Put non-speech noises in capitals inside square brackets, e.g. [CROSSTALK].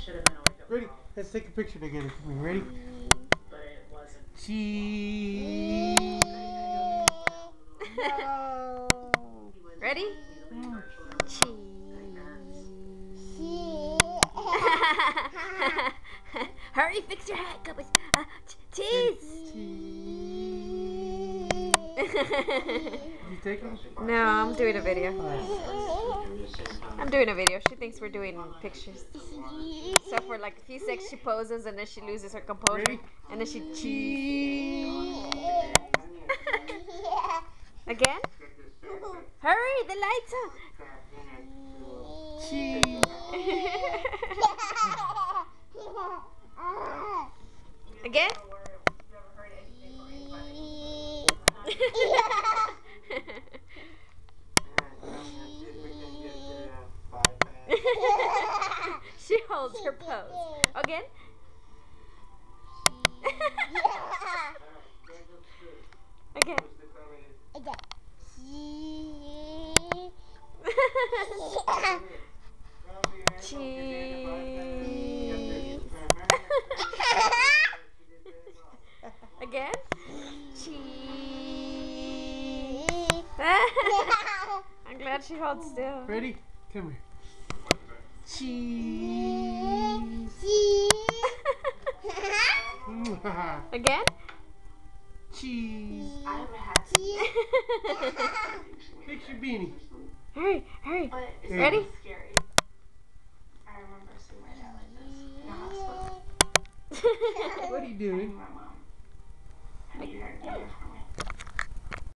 should have been a Ready? Let's take a picture together. Come here. Ready? but it wasn't. Cheese. Ready? [LAUGHS] Hurry, fix your hat, Cubbies. Uh, cheese. No, I'm doing a video. I'm doing a video. She thinks we're doing pictures. So for like a few seconds, she poses and then she loses her composure, and then she cheese. Again? Hurry, the lights on. Cheese. [LAUGHS] Again? [LAUGHS] she holds her pose. Again? [LAUGHS] Again. Again. [LAUGHS] Cheese. [LAUGHS] I'm glad she holds still. Ready? Come here. Cheese. Cheese. [LAUGHS] Again? Cheese. I would have cheese. Fix your beanie. Hurry, hurry. It's Ready? Scary. I remember seeing my dad like this in the hospital. what are you doing? [LAUGHS]